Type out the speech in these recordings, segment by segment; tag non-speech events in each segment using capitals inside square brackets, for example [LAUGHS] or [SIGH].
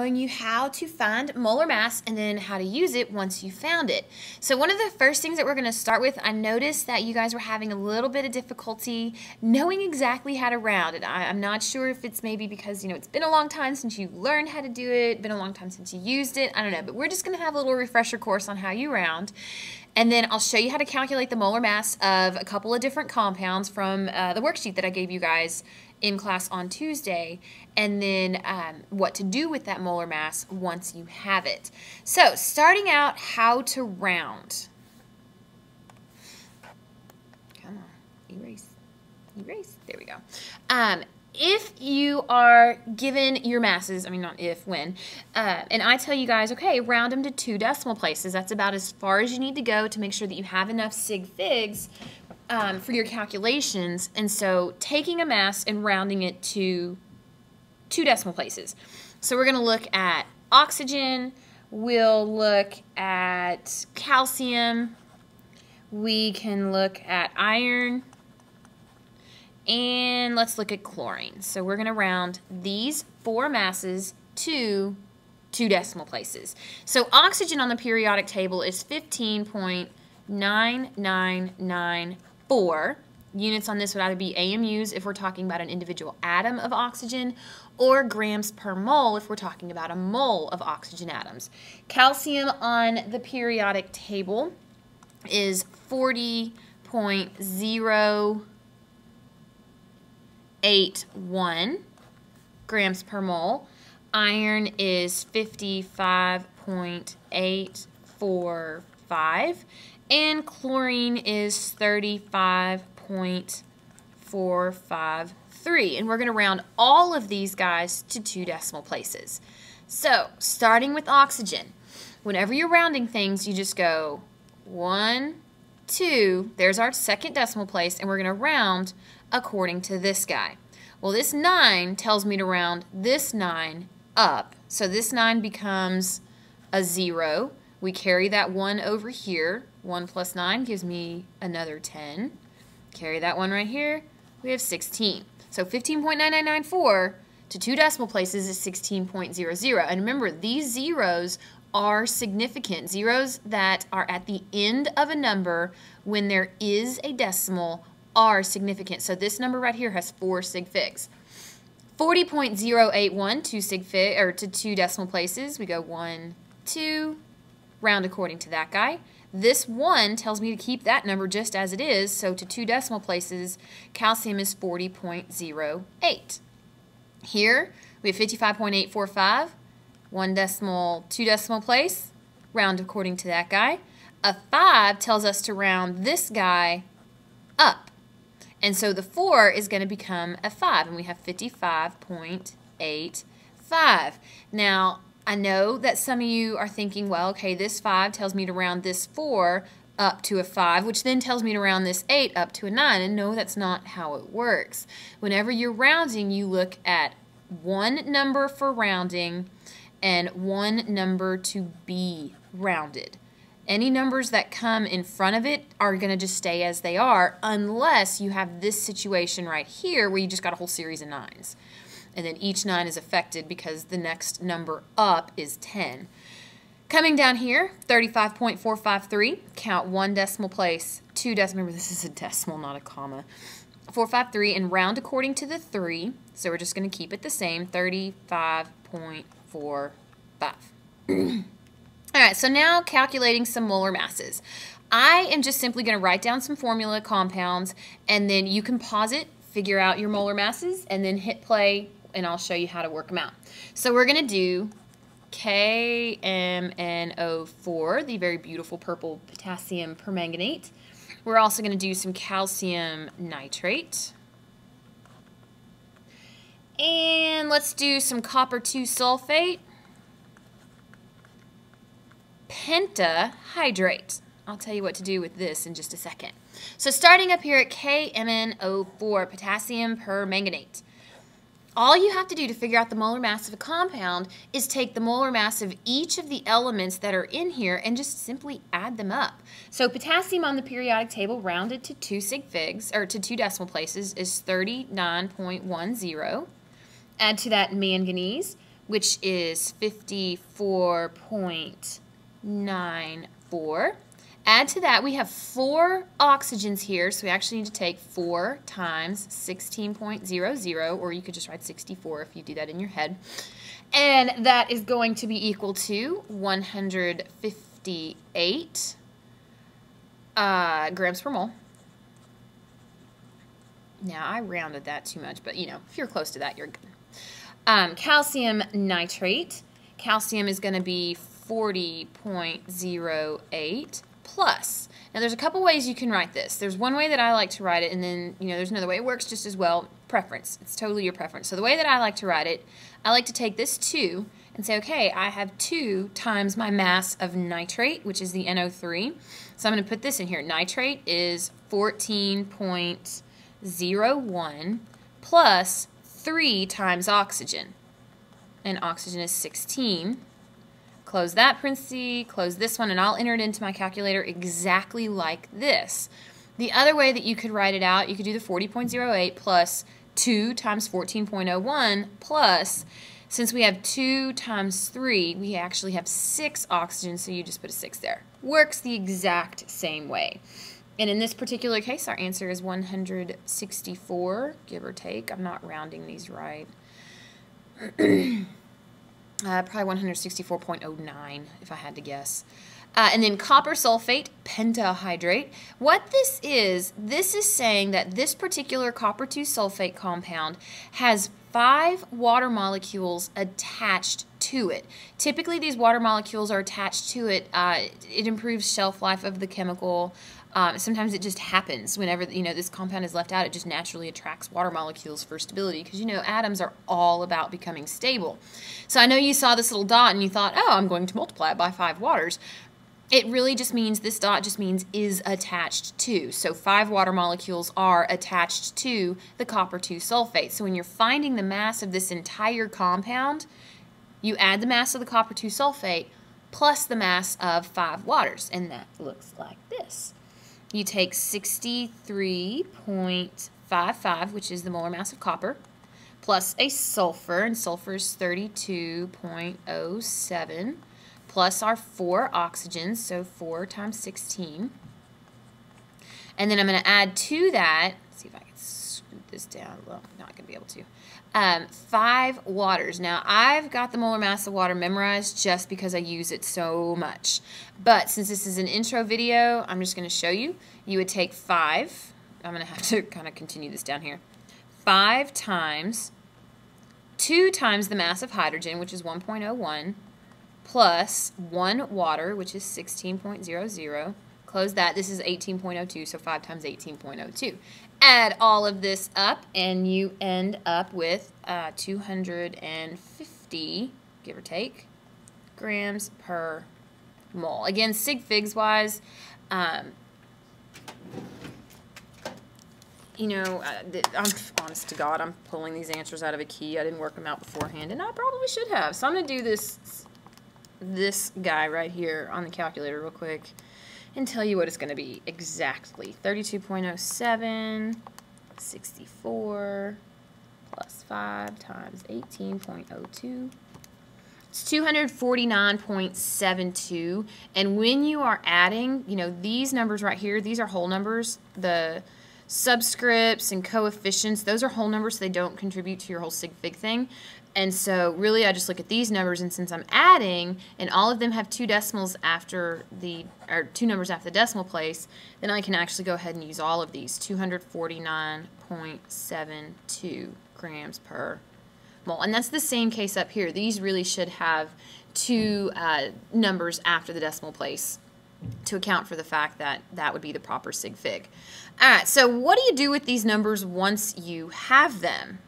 showing you how to find molar mass and then how to use it once you found it. So one of the first things that we're going to start with, I noticed that you guys were having a little bit of difficulty knowing exactly how to round it. I, am not sure if it's maybe because, you know, it's been a long time since you learned how to do it, been a long time since you used it, I don't know, but we're just going to have a little refresher course on how you round. And then I'll show you how to calculate the molar mass of a couple of different compounds from uh, the worksheet that I gave you guys in class on Tuesday, and then um, what to do with that molar mass once you have it. So starting out, how to round. Come on, erase, erase, there we go. Um, if you are given your masses, I mean, not if, when, uh, and I tell you guys, okay, round them to two decimal places. That's about as far as you need to go to make sure that you have enough sig figs um, for your calculations. And so taking a mass and rounding it to two decimal places. So we're going to look at oxygen, we'll look at calcium, we can look at iron, and let's look at chlorine. So we're going to round these four masses to two decimal places. So oxygen on the periodic table is 15.9994. Units on this would either be AMUs if we're talking about an individual atom of oxygen or grams per mole if we're talking about a mole of oxygen atoms. Calcium on the periodic table is 40.0 0.81 grams per mole. Iron is 55.845 and chlorine is 35.453 and we're going to round all of these guys to two decimal places. So starting with oxygen, whenever you're rounding things you just go one, two, there's our second decimal place and we're going to round according to this guy. Well, this 9 tells me to round this 9 up. So this 9 becomes a 0. We carry that 1 over here. 1 plus 9 gives me another 10. Carry that one right here. We have 16. So 15.9994 to two decimal places is 16.00. And remember, these zeros are significant. Zeros that are at the end of a number when there is a decimal are significant. So this number right here has four sig figs. 40.081 two sig fig or to two decimal places. We go one, two, round according to that guy. This one tells me to keep that number just as it is, so to two decimal places, calcium is 40.08. Here, we have 55.845, one decimal, two decimal place, round according to that guy. A 5 tells us to round this guy up. And so the 4 is going to become a 5, and we have 55.85. Now, I know that some of you are thinking, well, okay, this 5 tells me to round this 4 up to a 5, which then tells me to round this 8 up to a 9. And no, that's not how it works. Whenever you're rounding, you look at one number for rounding and one number to be rounded. Any numbers that come in front of it are going to just stay as they are unless you have this situation right here where you just got a whole series of nines. And then each nine is affected because the next number up is 10. Coming down here, 35.453, count one decimal place, two decimal, remember this is a decimal, not a comma. 453 and round according to the 3, so we're just going to keep it the same, 35.45. [CLEARS THROAT] All right, so now calculating some molar masses. I am just simply going to write down some formula compounds, and then you can pause it, figure out your molar masses, and then hit play, and I'll show you how to work them out. So we're going to do KMNO4, the very beautiful purple potassium permanganate. We're also going to do some calcium nitrate. And let's do some copper 2 sulfate pentahydrate. I'll tell you what to do with this in just a second. So starting up here at KMNO4, potassium permanganate. All you have to do to figure out the molar mass of a compound is take the molar mass of each of the elements that are in here and just simply add them up. So potassium on the periodic table rounded to two sig figs, or to two decimal places, is 39.10. Add to that manganese, which is 54.94. Add to that, we have four oxygens here, so we actually need to take 4 times 16.00, or you could just write 64 if you do that in your head. And that is going to be equal to 158 uh, grams per mole. Now, I rounded that too much, but you know, if you're close to that, you're good. Um, calcium nitrate. Calcium is going to be 40.08 plus. Now, there's a couple ways you can write this. There's one way that I like to write it, and then, you know, there's another way. It works just as well. Preference. It's totally your preference. So the way that I like to write it, I like to take this 2 and say, okay, I have 2 times my mass of nitrate, which is the NO3. So I'm going to put this in here. Nitrate is 14.01 plus 3 times oxygen. And oxygen is 16. Close that parenthesis, close this one, and I'll enter it into my calculator exactly like this. The other way that you could write it out, you could do the 40.08 plus 2 times 14.01 plus, since we have 2 times 3, we actually have 6 oxygen, so you just put a 6 there. Works the exact same way. And in this particular case, our answer is 164, give or take. I'm not rounding these right. [CLEARS THROAT] Uh, probably 164.09 if I had to guess. Uh, and then copper sulfate pentahydrate. What this is, this is saying that this particular copper 2 sulfate compound has five water molecules attached to it. Typically, these water molecules are attached to it. Uh, it improves shelf life of the chemical. Um, sometimes it just happens whenever you know this compound is left out. It just naturally attracts water molecules for stability because you know atoms are all about becoming stable. So I know you saw this little dot and you thought, oh, I'm going to multiply it by five waters. It really just means this dot just means is attached to. So five water molecules are attached to the copper 2 sulfate. So when you're finding the mass of this entire compound, you add the mass of the copper 2 sulfate plus the mass of five waters, and that looks like this. You take 63.55, which is the molar mass of copper, plus a sulfur, and sulfur is 32.07, plus our four oxygens, so 4 times 16. And then I'm going to add to that, see if I can scoot this down. Well, I'm not going to be able to. Um, five waters. Now, I've got the molar mass of water memorized just because I use it so much. But since this is an intro video, I'm just going to show you. You would take five. I'm going to have to [LAUGHS] kind of continue this down here. Five times 2 times the mass of hydrogen, which is 1.01, plus 1 water, which is 16.00. Close that. This is 18.02, so 5 times 18.02 add all of this up and you end up with uh, 250, give or take, grams per mole. Again, sig figs wise, um, you know, uh, I'm honest to God, I'm pulling these answers out of a key. I didn't work them out beforehand, and I probably should have. So I'm going to do this this guy right here on the calculator real quick and tell you what it's going to be exactly. 32.07, 64, plus 5 times 18.02. It's 249.72. And when you are adding, you know, these numbers right here, these are whole numbers. The subscripts and coefficients, those are whole numbers, so they don't contribute to your whole sig fig thing. And so really I just look at these numbers and since I'm adding and all of them have two decimals after the, or two numbers after the decimal place, then I can actually go ahead and use all of these, 249.72 grams per mole. And that's the same case up here. These really should have two uh, numbers after the decimal place to account for the fact that that would be the proper sig fig. All right, so what do you do with these numbers once you have them?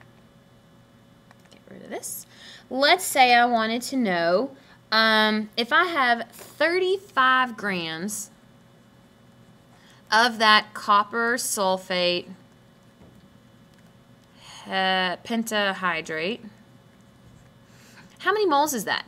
Get rid of this. Let's say I wanted to know um, if I have 35 grams of that copper sulfate pentahydrate, how many moles is that?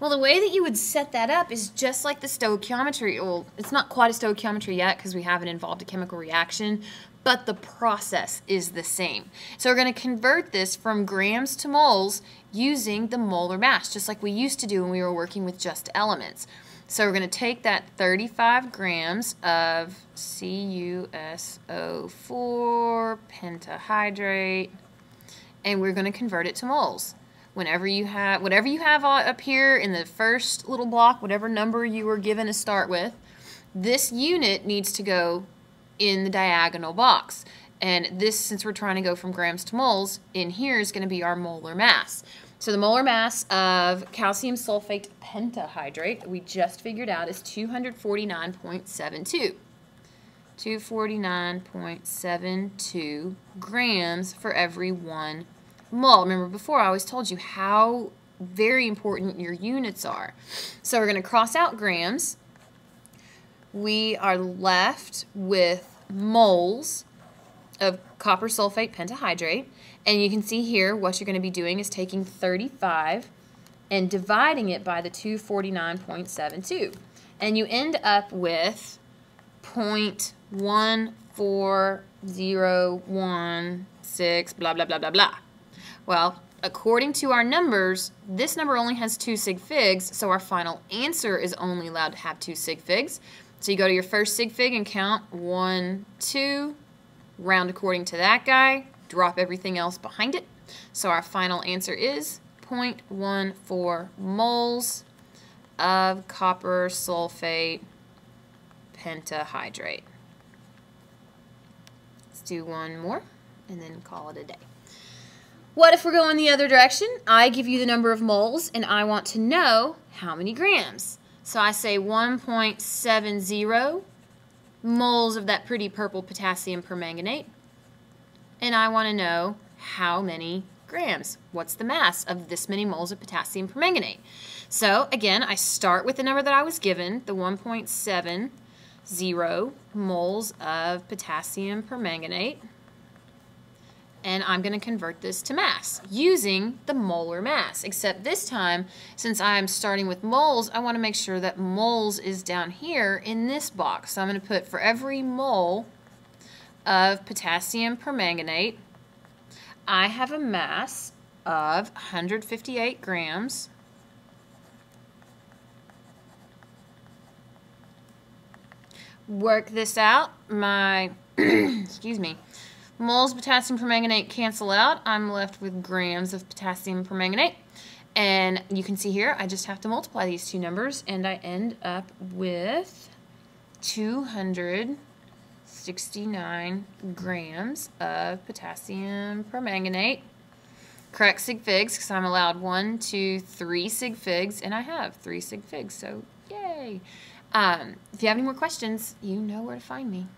Well, the way that you would set that up is just like the stoichiometry. Well, it's not quite a stoichiometry yet because we haven't involved a chemical reaction, but the process is the same. So we're going to convert this from grams to moles using the molar mass, just like we used to do when we were working with just elements. So we're going to take that 35 grams of CuSO4 pentahydrate, and we're going to convert it to moles. Whenever you have, whatever you have uh, up here in the first little block, whatever number you were given to start with, this unit needs to go in the diagonal box. And this, since we're trying to go from grams to moles, in here is going to be our molar mass. So the molar mass of calcium sulfate pentahydrate we just figured out is 249.72. 249.72 grams for every one mole. Remember before I always told you how very important your units are. So we're going to cross out grams. We are left with moles of copper sulfate pentahydrate. And you can see here what you're going to be doing is taking 35 and dividing it by the 249.72. And you end up with 0.14016, blah, blah, blah, blah, blah. Well, according to our numbers, this number only has two sig figs, so our final answer is only allowed to have two sig figs. So you go to your first sig fig and count one, two, round according to that guy, drop everything else behind it. So our final answer is 0.14 moles of copper sulfate pentahydrate. Let's do one more and then call it a day. What if we're going the other direction? I give you the number of moles and I want to know how many grams. So I say 1.70 moles of that pretty purple potassium permanganate. And I want to know how many grams. What's the mass of this many moles of potassium permanganate? So again, I start with the number that I was given, the 1.70 moles of potassium permanganate and I'm going to convert this to mass using the molar mass. Except this time, since I'm starting with moles, I want to make sure that moles is down here in this box. So I'm going to put for every mole of potassium permanganate, I have a mass of 158 grams. Work this out. My, [CLEARS THROAT] excuse me, Moles of potassium permanganate cancel out. I'm left with grams of potassium permanganate. And you can see here, I just have to multiply these two numbers, and I end up with 269 grams of potassium permanganate. Correct sig figs, because I'm allowed one, two, three sig figs, and I have three sig figs, so yay. Um, if you have any more questions, you know where to find me.